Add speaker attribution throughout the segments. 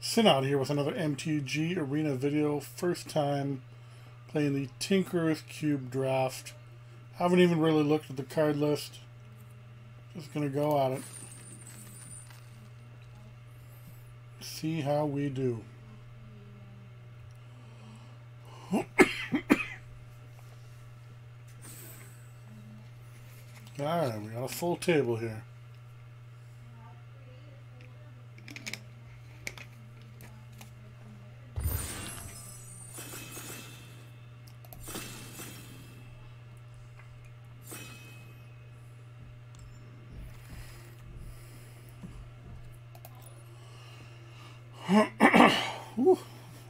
Speaker 1: Cinott here with another MTG Arena video. First time playing the Tinkerer's Cube draft. Haven't even really looked at the card list. Just gonna go at it. See how we do. Alright, we got a full table here. Whew, look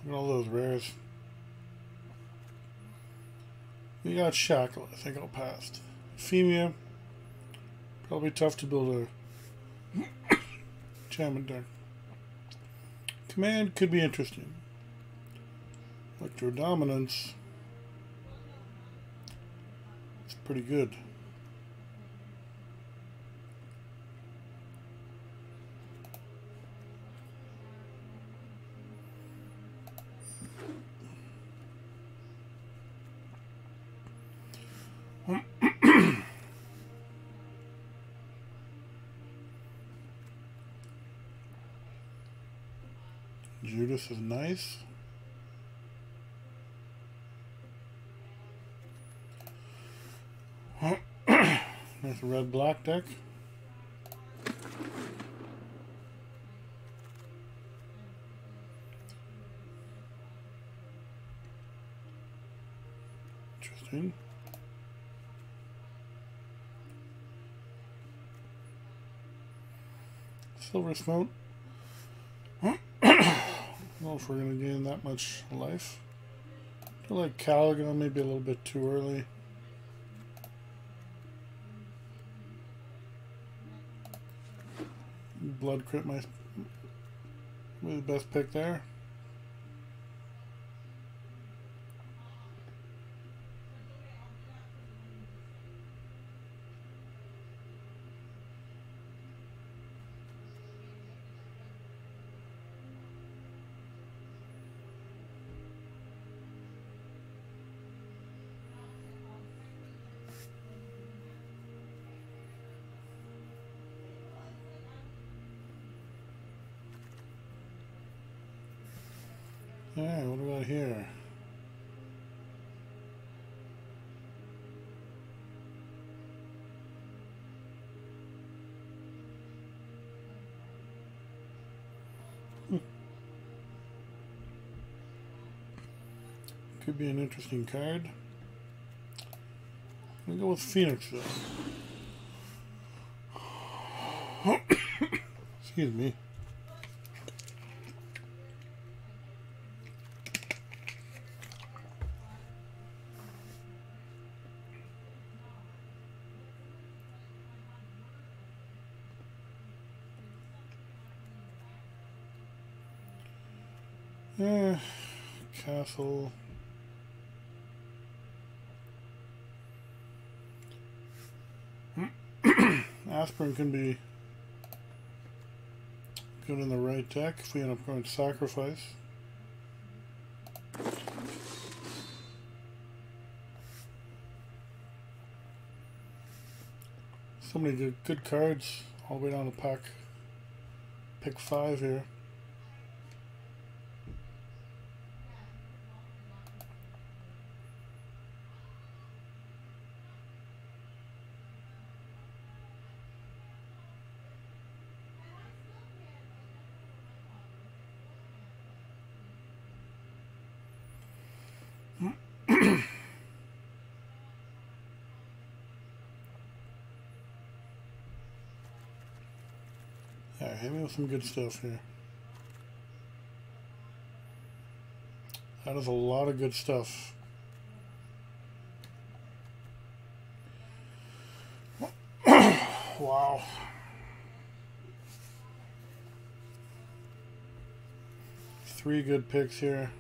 Speaker 1: at all those rares. We got Shackle, I think I'll pass. Femia, probably tough to build a enchantment deck. Command could be interesting. Electrodominance, it's pretty good. Judith is nice. Nice red black deck. Interesting. Silversmote. If we're going to gain that much life. I feel like Caligan maybe a little bit too early. Blood Crypt might be the best pick there. Be an interesting card. I'm go with Phoenix though. Excuse me. Eh, castle. Aspirin can be good in the right deck if we end up going sacrifice. So many good, good cards all the way down the pack pick five here. Some good stuff here. That is a lot of good stuff. wow. Three good picks here.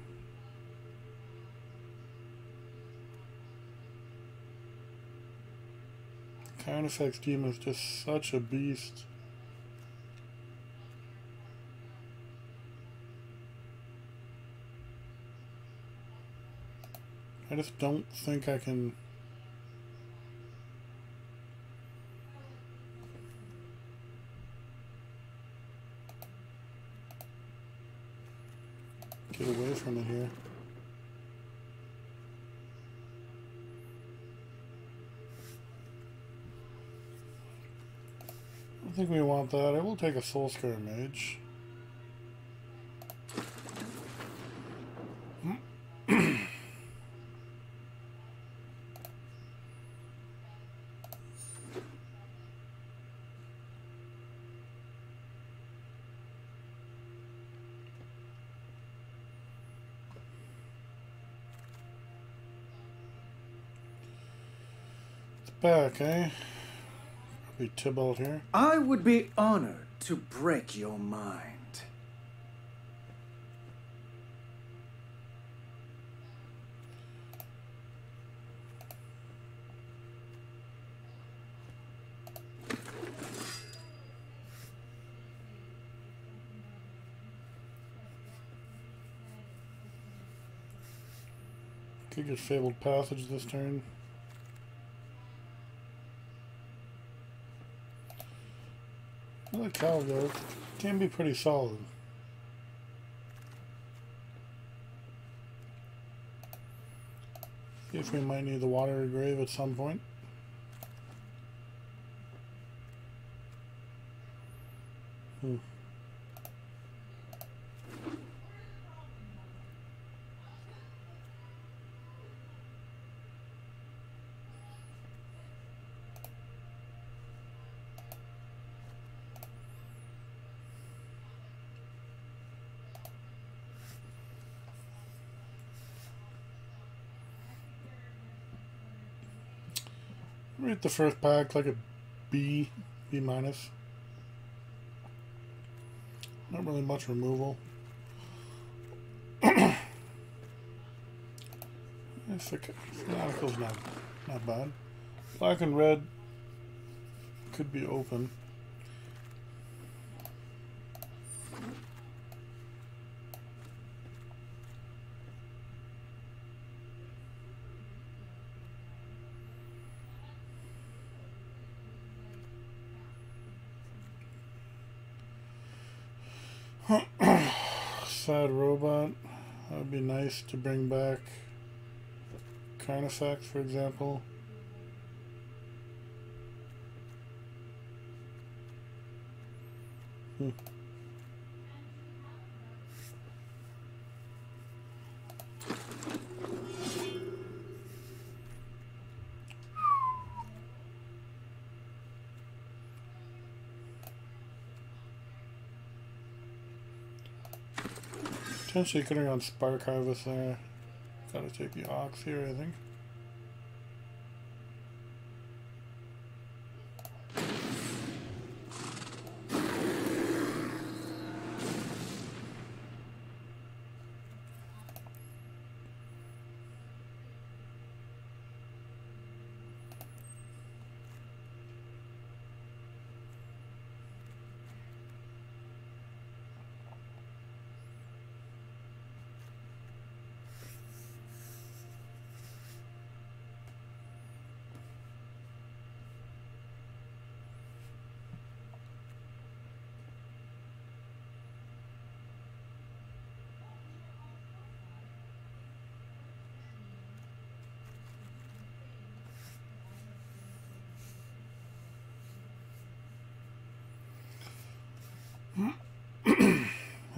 Speaker 1: Carnifex Demon is just such a beast. Just don't think I can... Get away from it here. I think we want that. I will take a Soul Scar Mage. Back, eh? Be Tibalt here.
Speaker 2: I would be honored to break your mind.
Speaker 1: Could get Fabled Passage this turn. The cow though can be pretty solid. See if we might need the Watery Grave at some point. The first pack like a B, B minus. Not really much removal. Fanatical's not, not bad. Black and red could be open. Sad robot. That would be nice to bring back Carnifex, for example. Potentially could have gone Spark Harvest uh, there. Gotta take the Ox here, I think.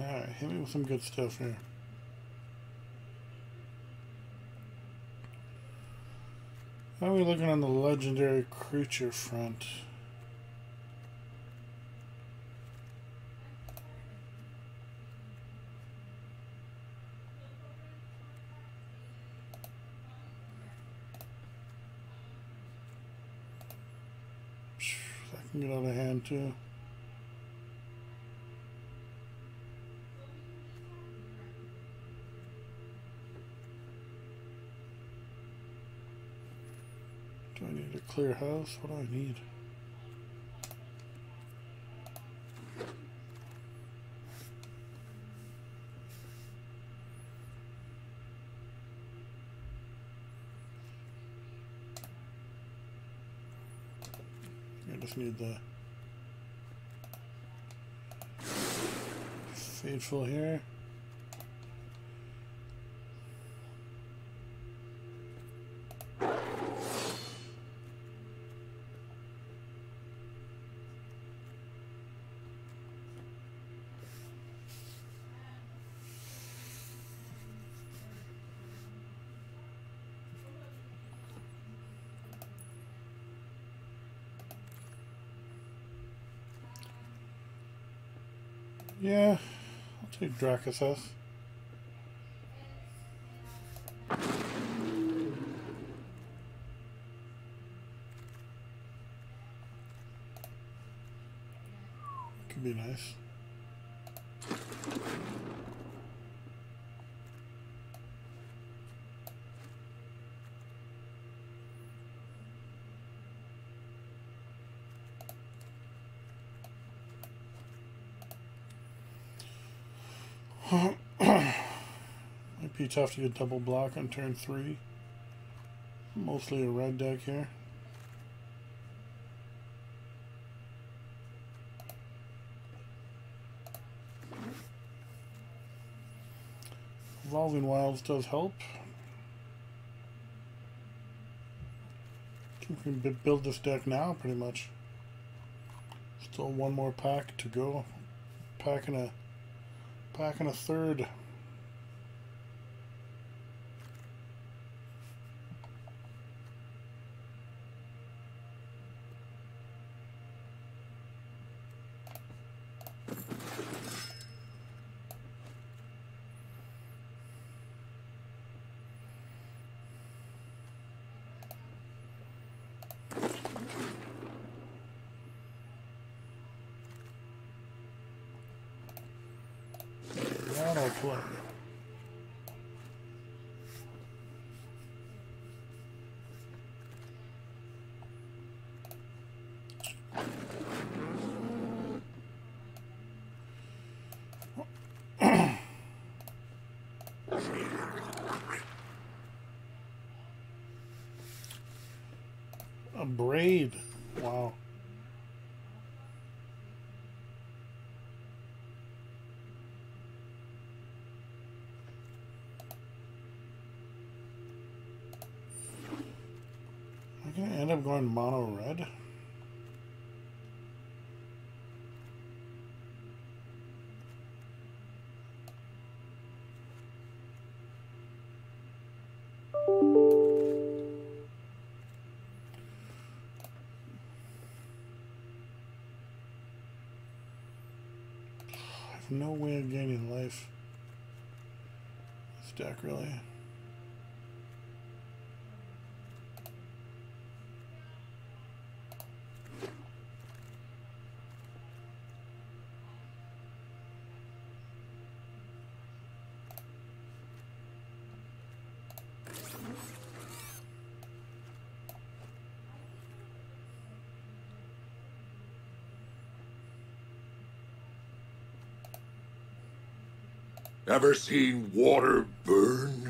Speaker 1: Alright, hit me with some good stuff here. How are we looking on the legendary creature front? That can get out of hand too. clear house? What do I need? I just need the faithful here. Yeah, I'll take Drakuseth. Could be nice. Might be tough to get double block on turn three. Mostly a red deck here. Evolving Wilds does help. You can build this deck now, pretty much. Still one more pack to go. Pack a pack a third. That'll play. Braid. Wow. I'm gonna end up going mono red. No way of gaining life. This deck really.
Speaker 3: Ever seen water burn?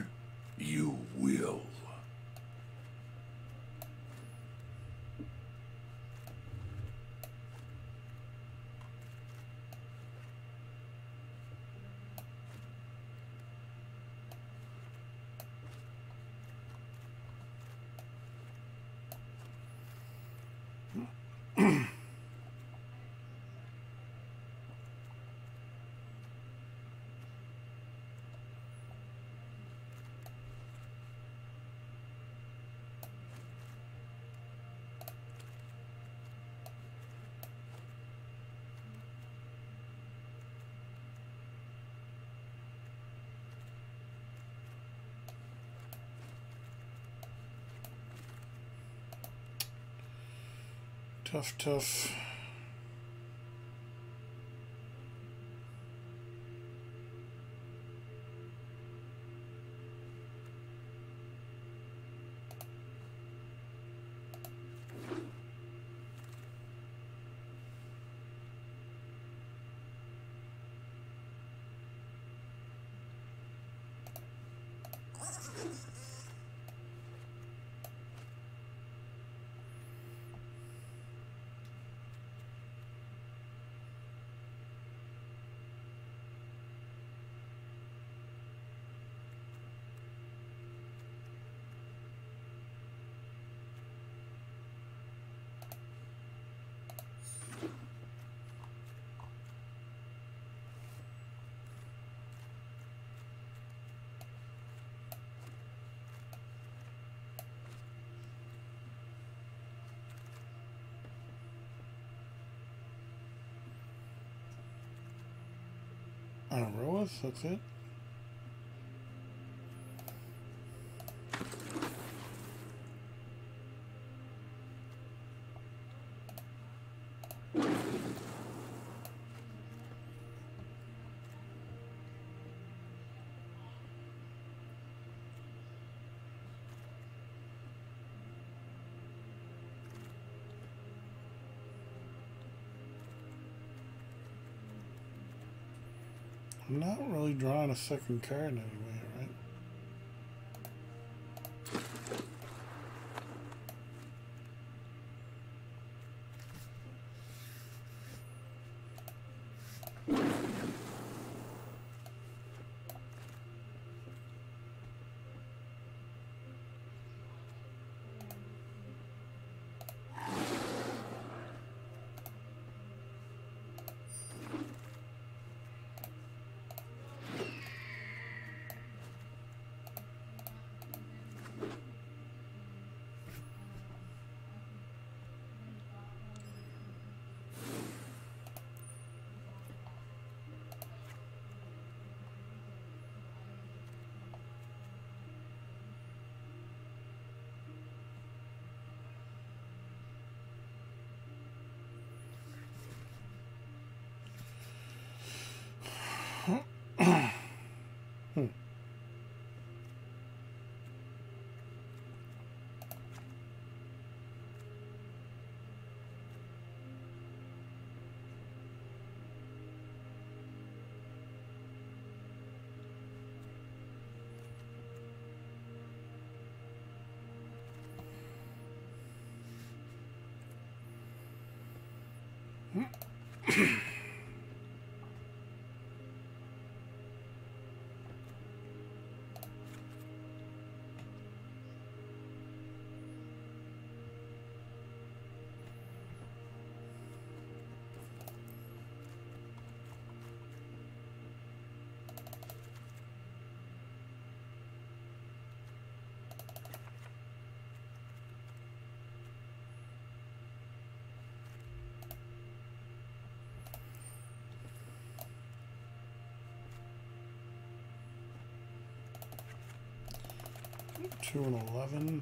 Speaker 3: Tough, tough.
Speaker 1: Aroas, that's it. I'm not really drawing a second card anyway, right? Two and eleven.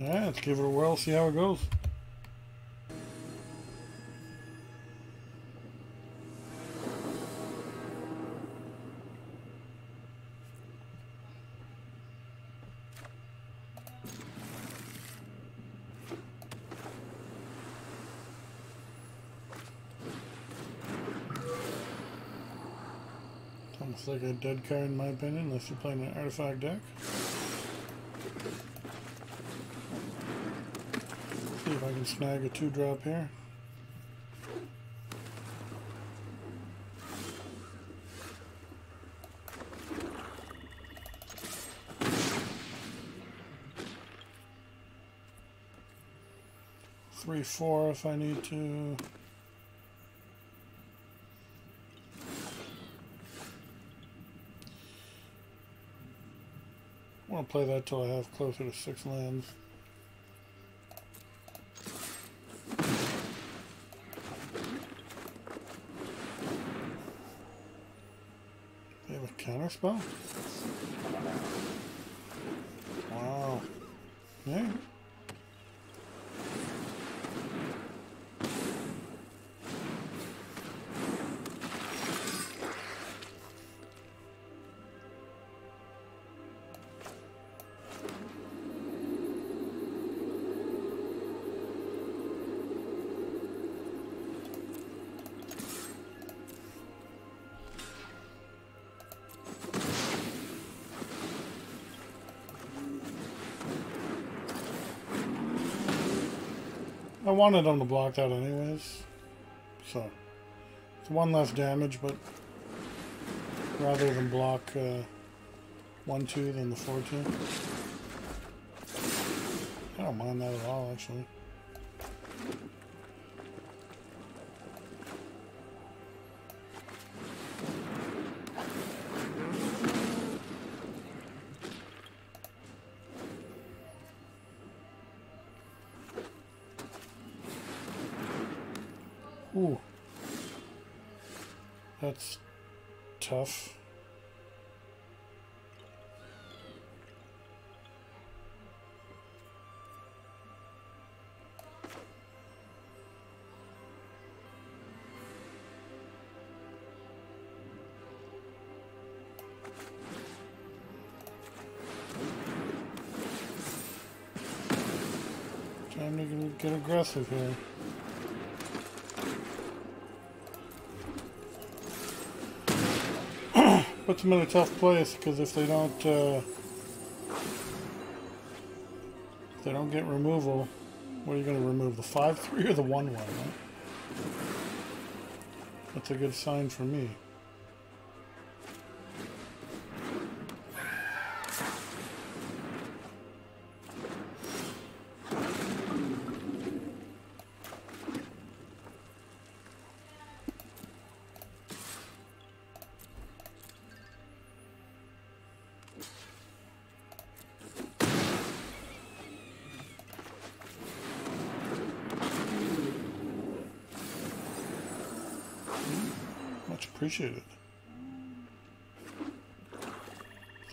Speaker 1: Yeah, let's give it a whirl, see how it goes. Almost like a dead card in my opinion, unless you're playing an artifact deck. See if I can snag a two drop here. Three, four if I need to. I want to play that till I have closer to six lands. Have I wanted them to block that anyways. So, It's one less damage, but rather than block uh, 1-2 than the 4-2. I don't mind that at all, actually. Get aggressive here. puts them in a tough place because if they don't uh, if they don't get removal, what are you going to remove? The 5-3 or the 1-1, right? That's a good sign for me. Much appreciated.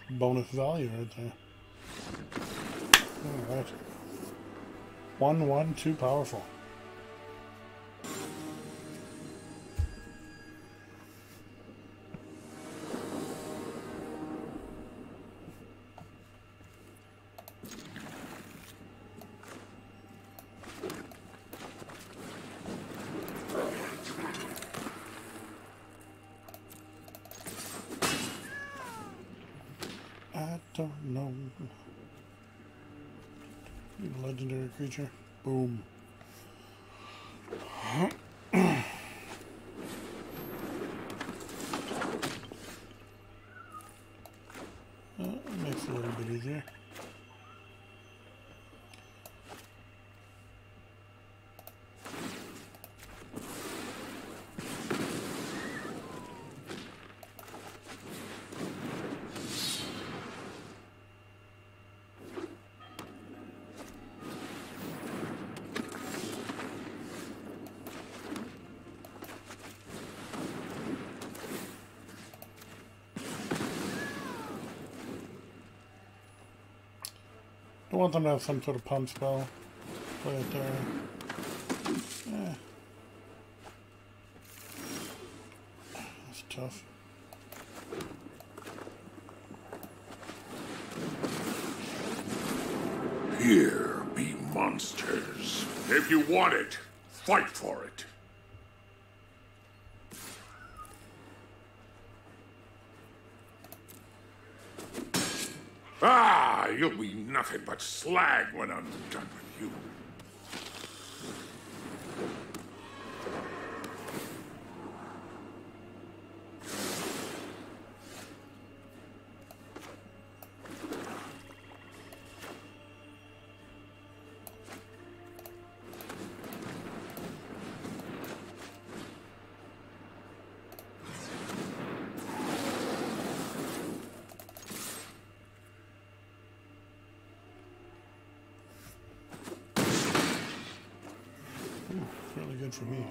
Speaker 1: Bonus value right there. Alright. One, one, too powerful. Creature. Boom. Uh, makes it a little bit easier. I want them to have some sort of pump spell. It there. Eh. That's tough.
Speaker 3: Here be monsters. If you want it, fight for it. You'll be nothing but slag when I'm done with you.
Speaker 1: For me.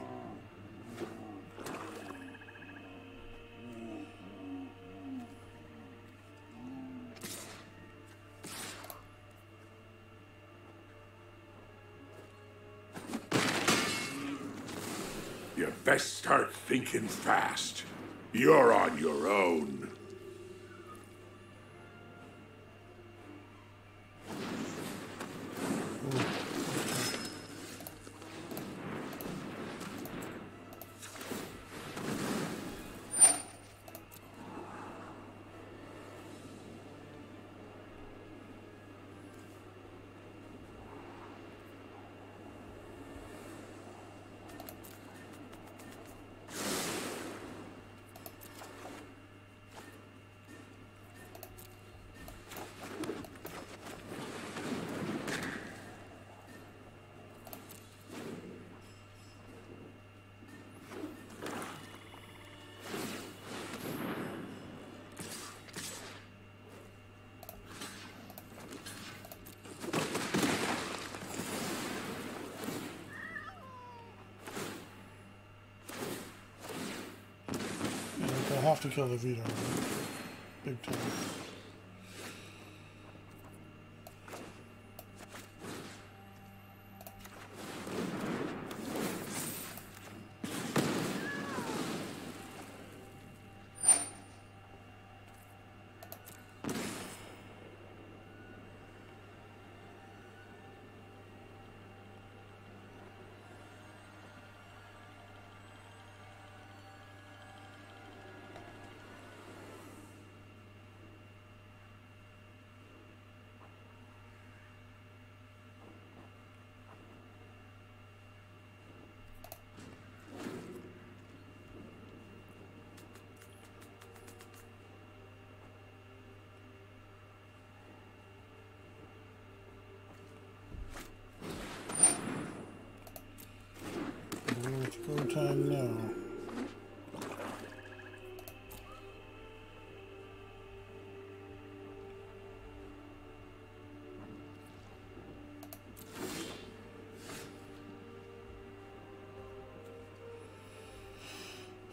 Speaker 3: You best start thinking fast. You're on your own.
Speaker 1: Have to kill the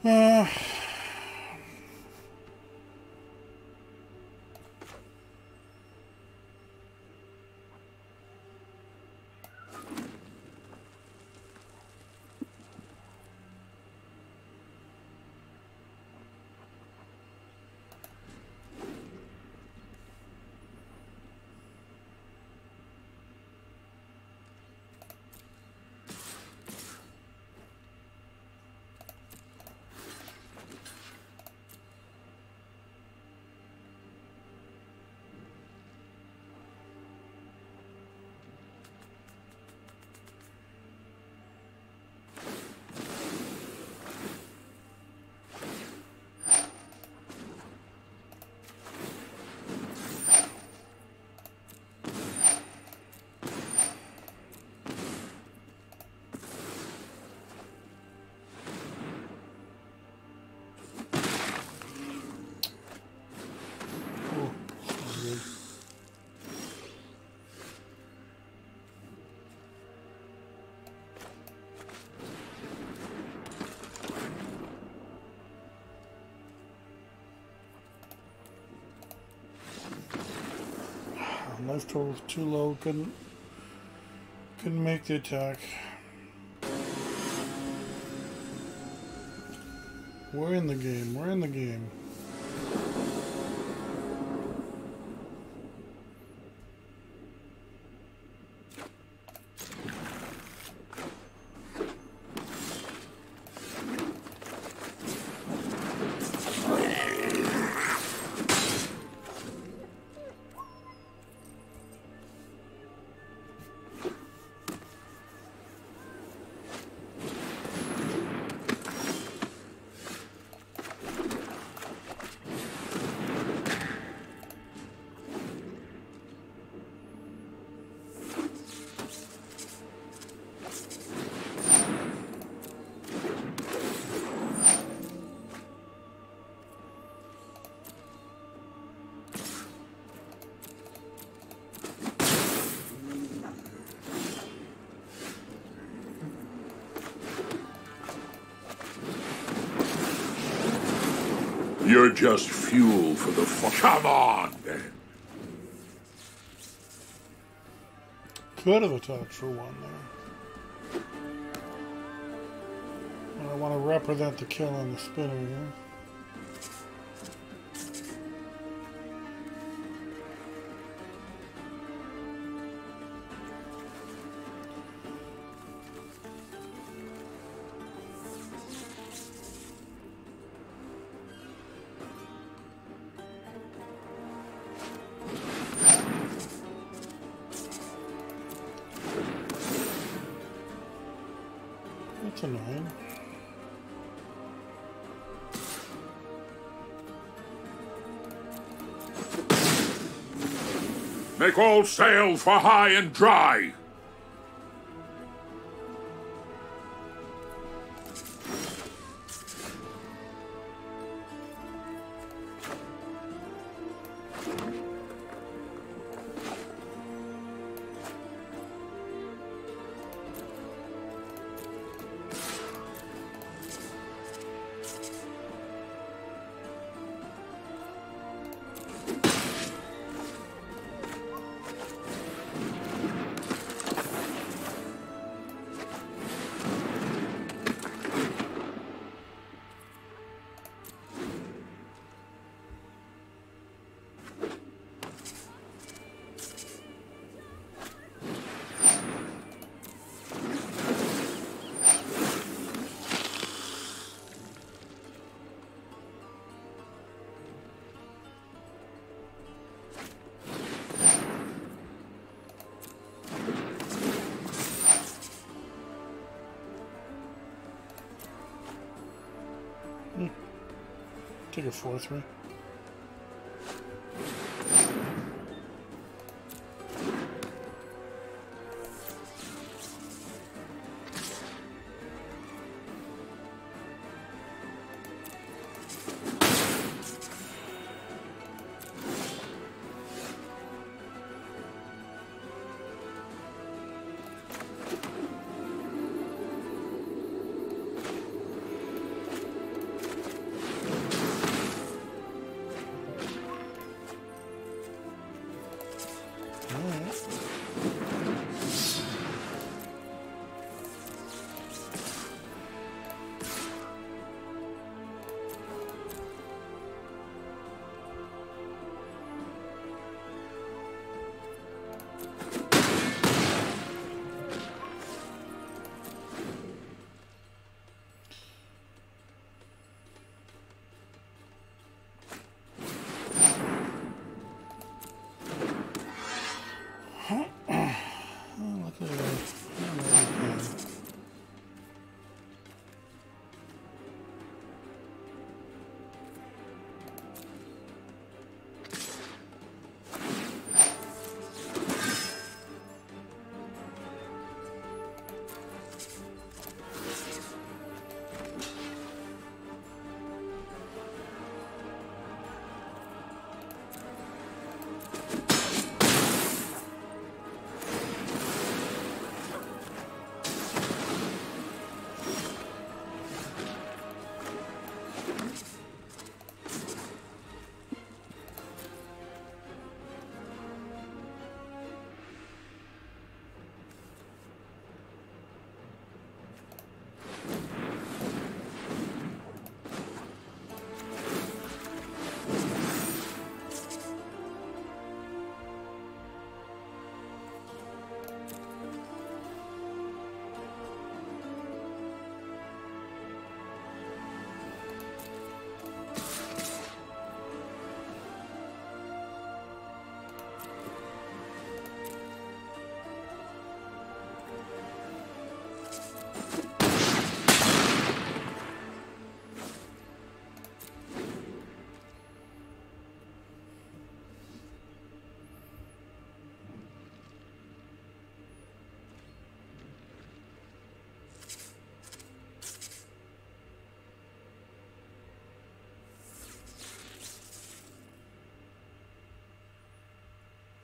Speaker 1: Uh, Life total was too low. Couldn't couldn't make the attack. We're in the game. We're in the game.
Speaker 3: You're just fuel for the fu- Come on, then.
Speaker 1: Could have attacked for one there. I want to represent the kill on the spinner here.
Speaker 3: Make all sail for high and dry.
Speaker 1: A 4 3.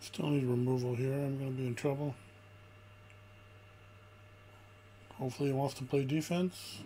Speaker 1: Still need removal here. I'm going to be in trouble. Hopefully he wants to play defense.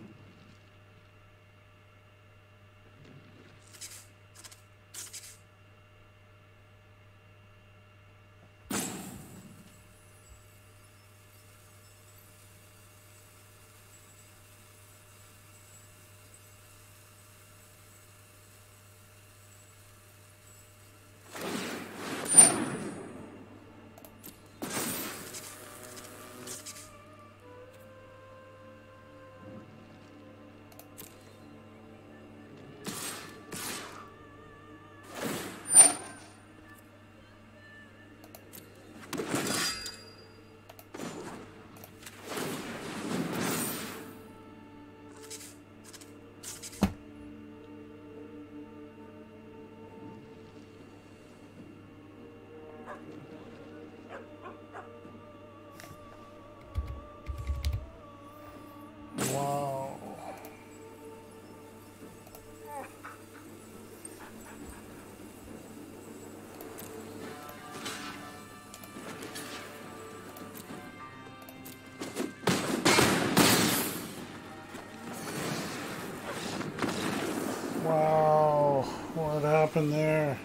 Speaker 1: Happened there?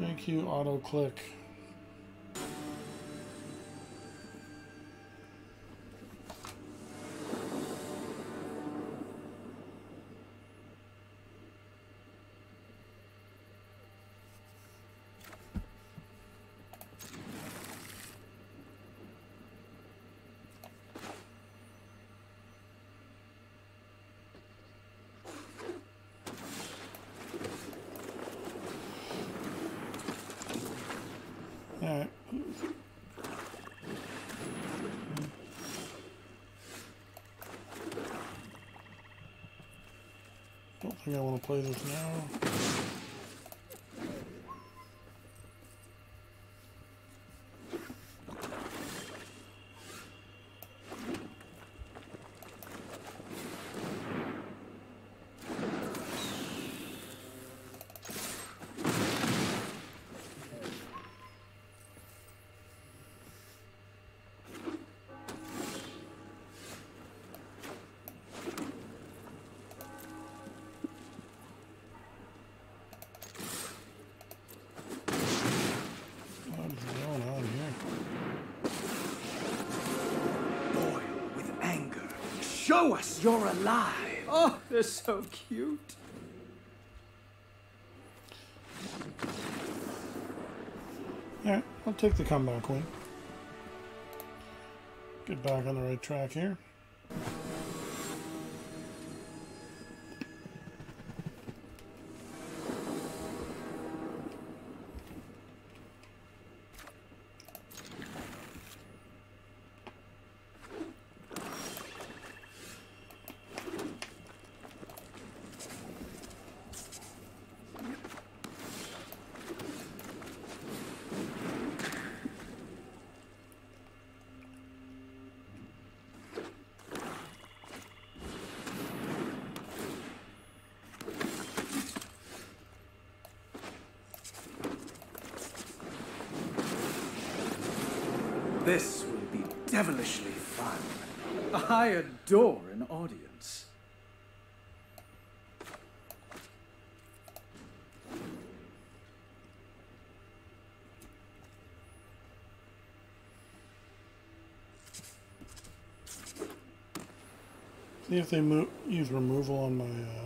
Speaker 1: Thank you, auto click. Think I want to play this now.
Speaker 2: Show us you're alive. Oh, they're so cute.
Speaker 1: Yeah, I'll take the comeback win. Get back on the right track here.
Speaker 2: This will be devilishly fun. I adore an audience.
Speaker 1: See if they use removal on my. Uh...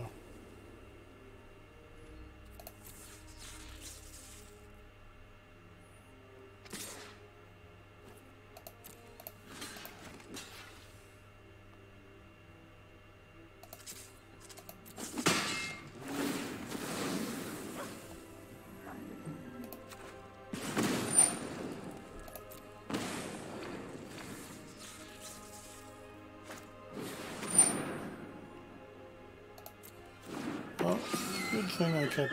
Speaker 2: My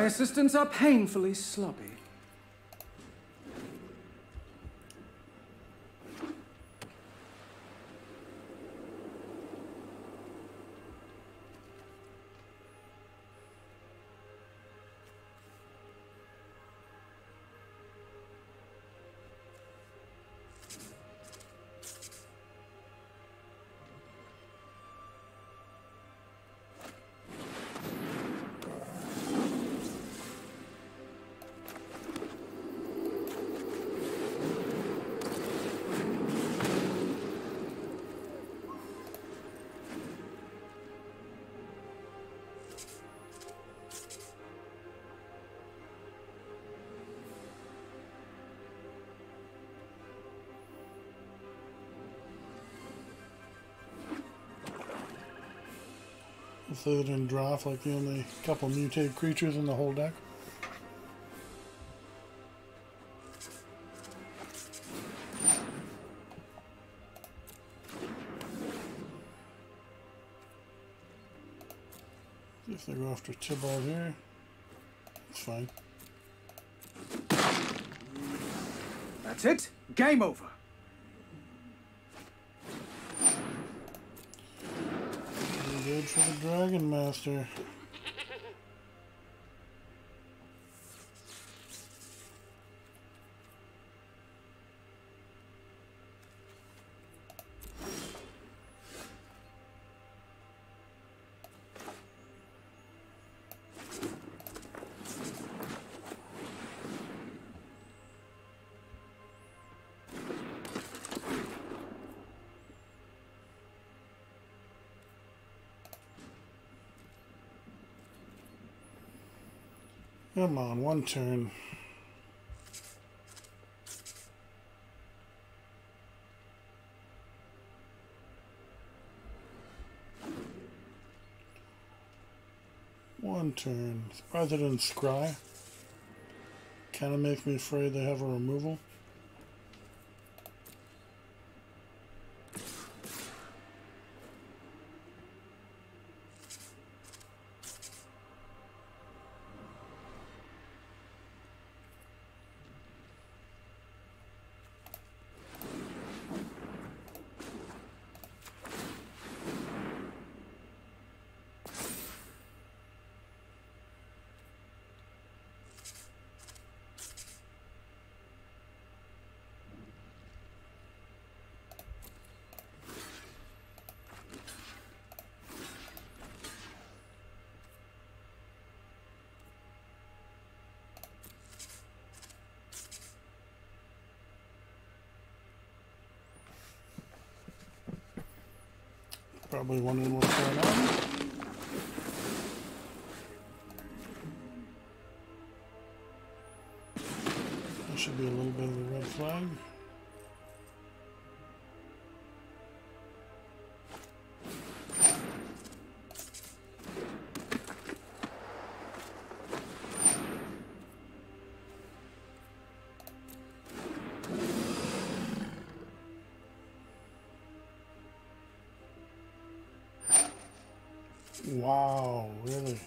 Speaker 2: assistants are painfully sloppy. They didn't draft like the only couple mutated creatures in the whole deck. If they go after Tibalt here. It's fine. That's it. Game over.
Speaker 1: Dragon Come on, one turn. One turn. President Scry. Kind of makes me afraid they have a removal. Probably wondering what's going on. That should be a little bit of a red flag. Wow, really?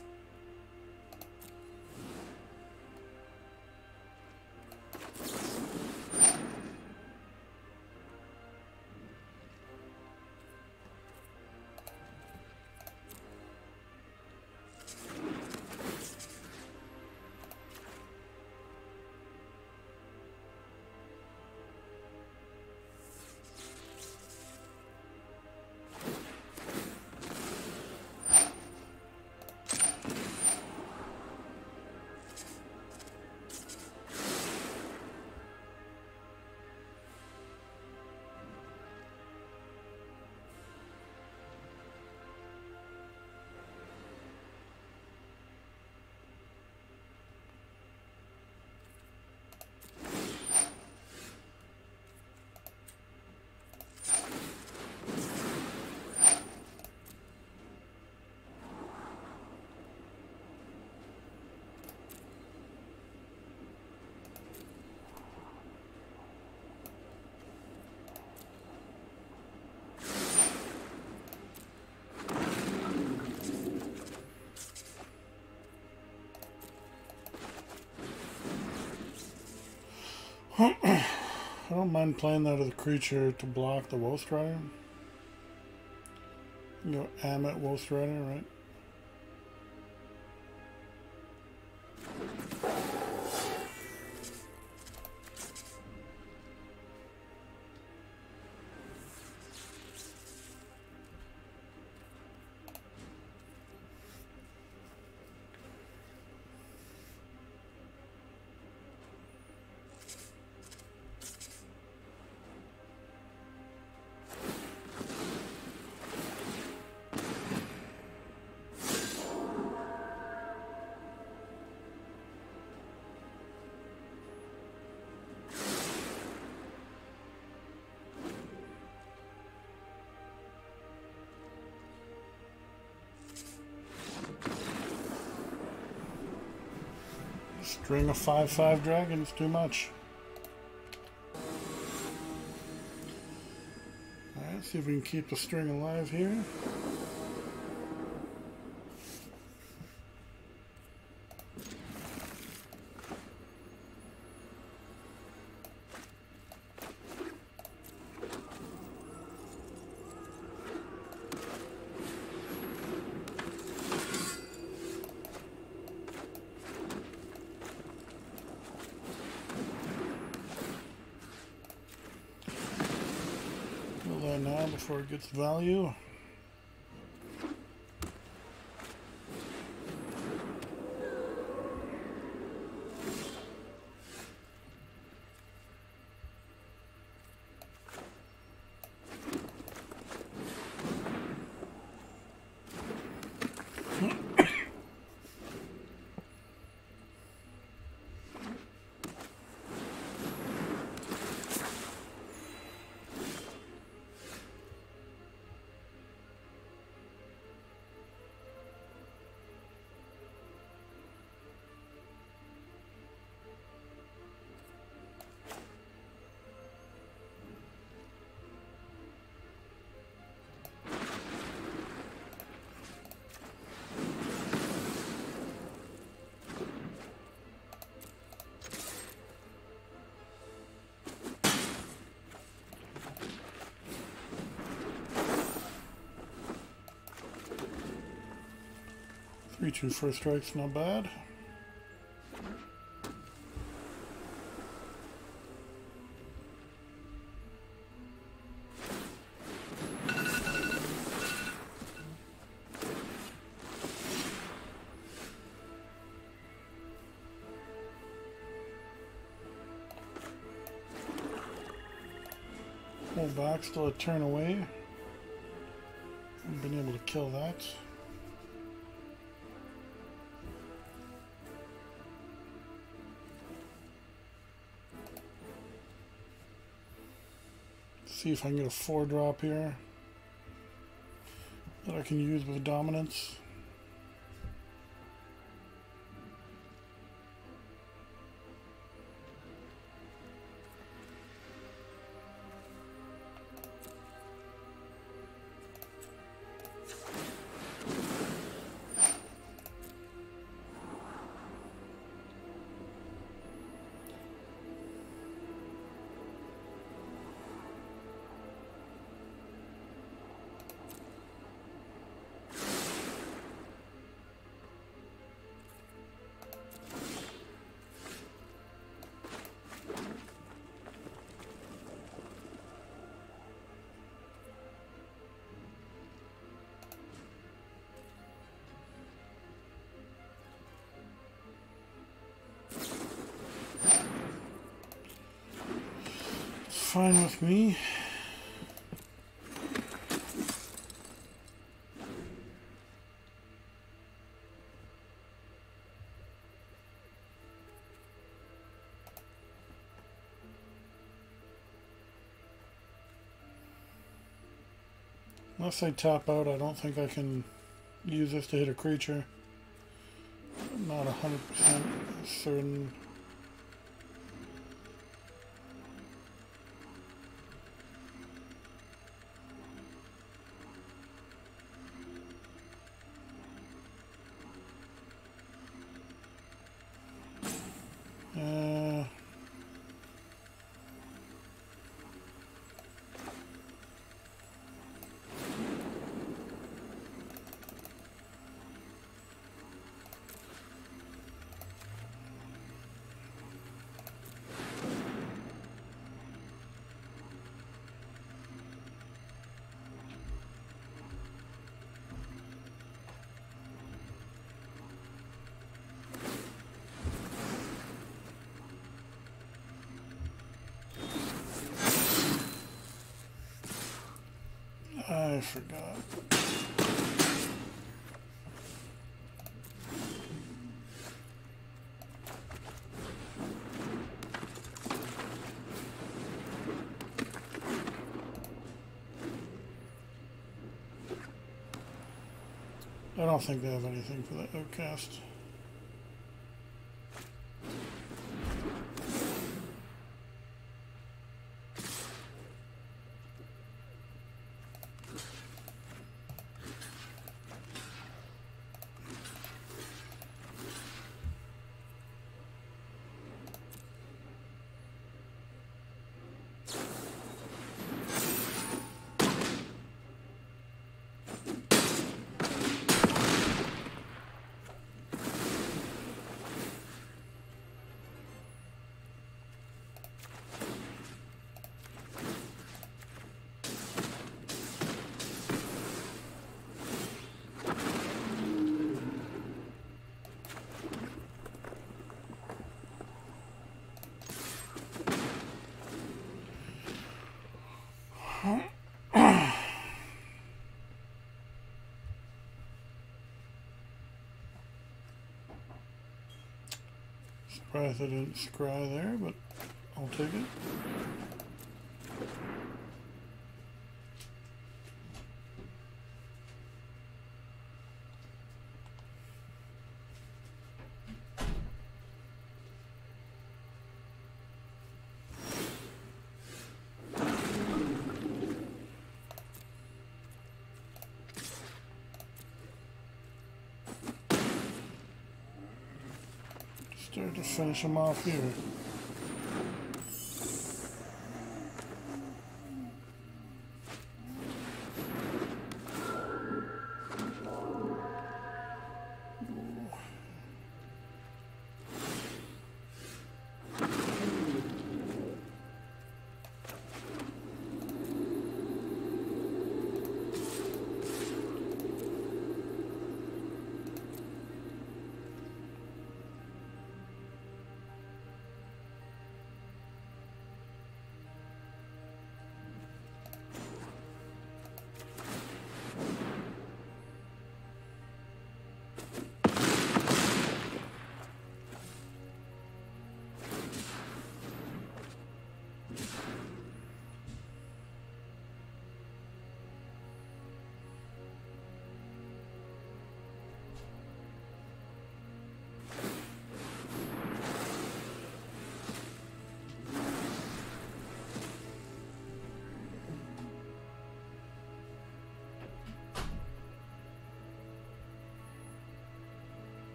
Speaker 1: I don't mind playing that a creature to block the Woe Strider. You know, Ammit Woe Strider, right? String of 5-5 dragons, too much. Alright, see if we can keep the string alive here. Kill that now before it gets value. Three two first strikes, not bad. Hold back, still a turn away. I've been able to kill that. See if I can get a four drop here that I can use with dominance. Fine with me. Unless I tap out, I don't think I can use this to hit a creature. I'm not 100% certain. Forgot. I don't think they have anything for the outcast. Surprised I didn't scry there, but I'll take it. Start to finish them off here.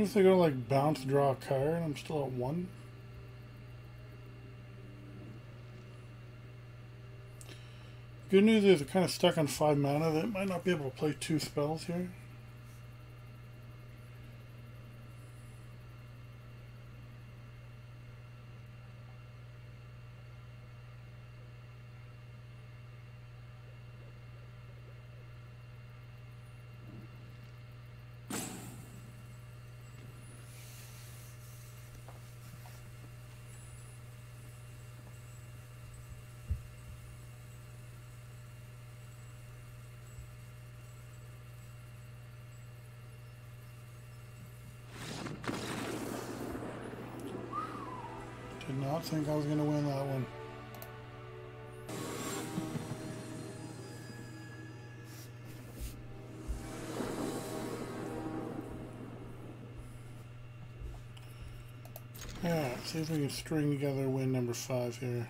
Speaker 1: If they go like bounce, draw a card, I'm still at one. Good news is they're kind of stuck on five mana. They might not be able to play two spells here. I did not think I was going to win that one. Yeah, see if we can string together win number five here.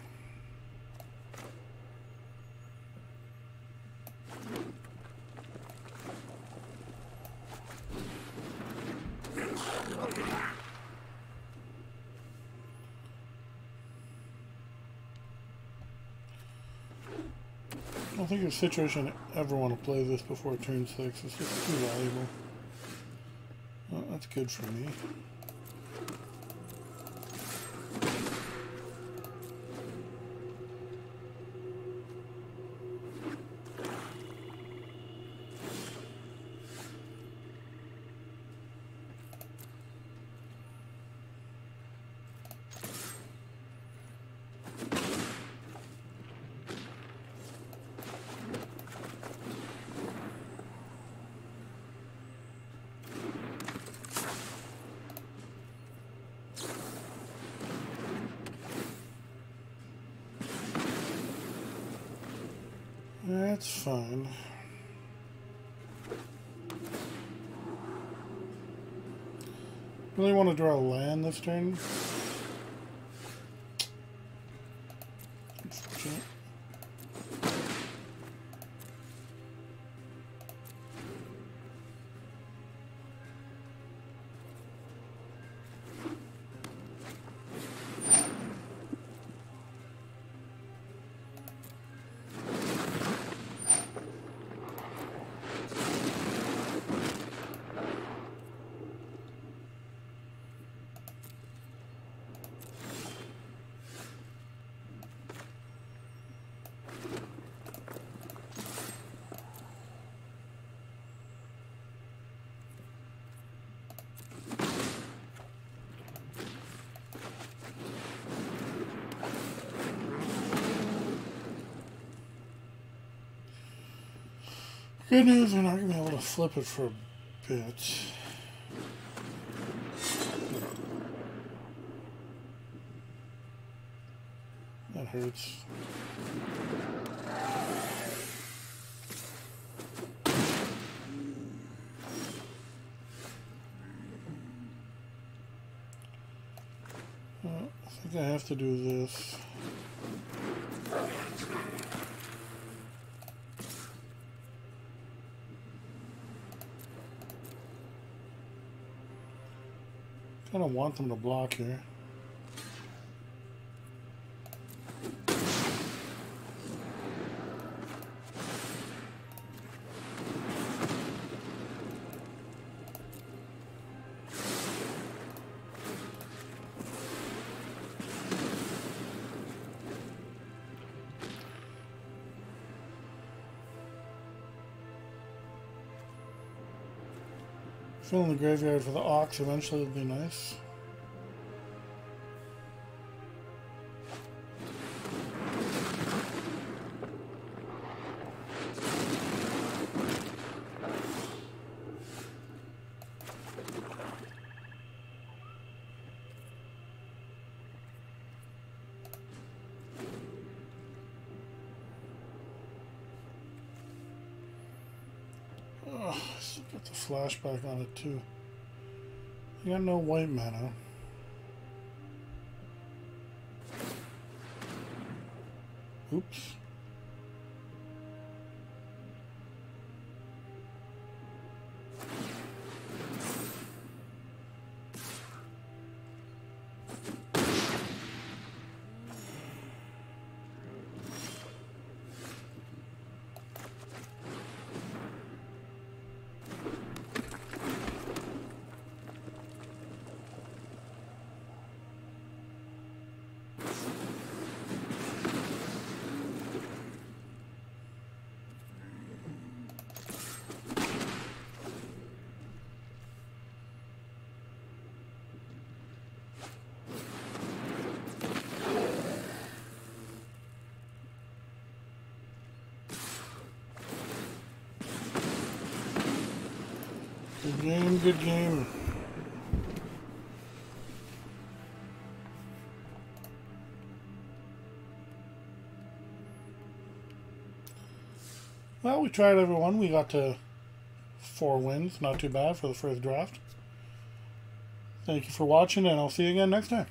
Speaker 1: I your situation ever want to play this before turn six. It's just too valuable. Well, that's good for me. Draw a land this turn. Good news, we're not going to be able to flip it for a bit. That hurts. Uh, I think I have to do this. Kind of want them to block here. Fill in the graveyard for the ox eventually would be nice. Flashback on it too. You got no white mana. Oops. Good game. Well, we tried everyone. We got to four wins. Not too bad for the first draft. Thank you for watching, and I'll see you again next time.